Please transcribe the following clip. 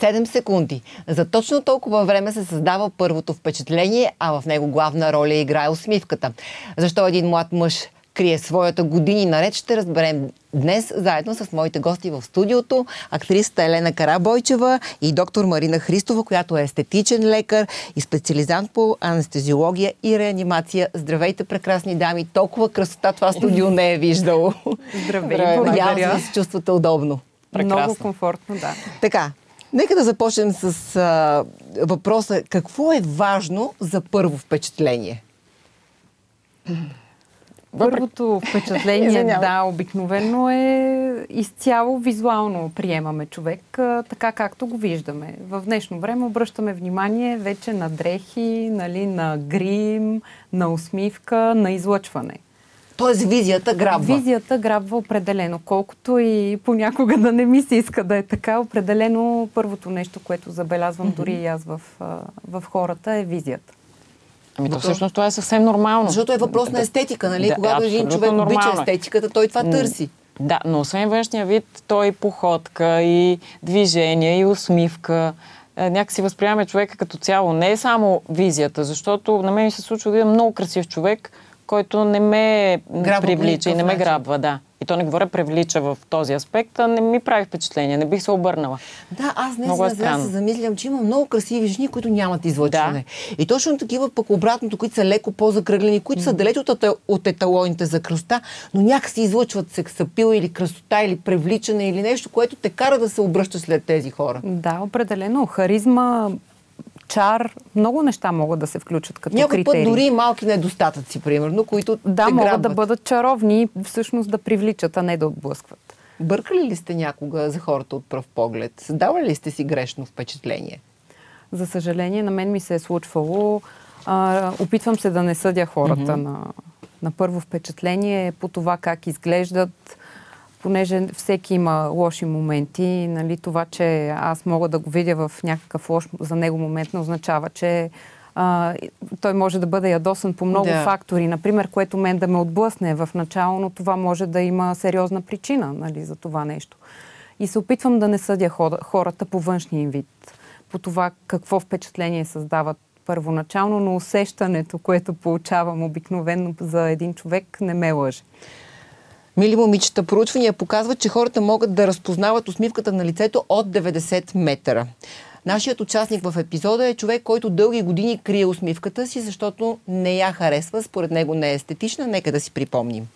7 секунди. За точно толкова време се създава първото впечатление, а в него главна роля играе усмивката. Защо един млад мъж крие своята години наред, ще разберем днес заедно с моите гости в студиото, актрисата Елена Карабойчева и доктор Марина Христова, която е естетичен лекар и специализант по анестезиология и реанимация. Здравейте, прекрасни дами! Толкова красота това студио не е виждало. Здравейте! Надявам се се чувствате удобно. Прекрасно. Много комфортно, да. Така, Нека да започнем с а, въпроса какво е важно за първо впечатление? Първото впечатление, да, обикновено е изцяло визуално приемаме човек, така както го виждаме. В днешно време обръщаме внимание вече на дрехи, нали, на грим, на усмивка, на излъчване. Тоест визията грабва. Визията грабва определено. Колкото и понякога да не ми се иска да е така, определено първото нещо, което забелязвам mm-hmm. дори и аз в, в хората е визията. Ами то всъщност това е съвсем нормално. Защото е въпрос на естетика, нали? Да, Когато един човек нормално. обича е. естетиката, той това търси. Да, но освен външния вид, той и походка, и движение, и усмивка. Е, някакси възприемаме човека като цяло. Не е само визията, защото на мен ми се случва да видя много красив човек, който не ме Грабва привлича и не ме грабва, да. И то не говоря привлича в този аспект, а не ми прави впечатление, не бих се обърнала. Да, аз не много е се замислям, че има много красиви жени, които нямат излъчване. Да. И точно такива пък обратното, които са леко по-закръглени, които са далеч от, от еталоните за красота, но някакси излъчват сексапил или красота или привличане или нещо, което те кара да се обръща след тези хора. Да, определено. Харизма чар, много неща могат да се включат като Някой критерии. път дори и малки недостатъци, примерно, които Да, могат грабват. да бъдат чаровни, всъщност да привличат, а не да отблъскват. Бъркали ли сте някога за хората от пръв поглед? Създавали ли сте си грешно впечатление? За съжаление, на мен ми се е случвало. А, опитвам се да не съдя хората mm-hmm. на, на първо впечатление по това как изглеждат, понеже всеки има лоши моменти, нали, това, че аз мога да го видя в някакъв лош за него момент, не означава, че а, той може да бъде ядосан по много да. фактори. Например, което мен да ме отблъсне в начало, но това може да има сериозна причина нали, за това нещо. И се опитвам да не съдя хората по външния им вид, по това какво впечатление създават първоначално, но усещането, което получавам обикновено за един човек, не ме лъже. Мили момичета, проучвания показват, че хората могат да разпознават усмивката на лицето от 90 метра. Нашият участник в епизода е човек, който дълги години крие усмивката си, защото не я харесва, според него не е естетична. Нека да си припомним.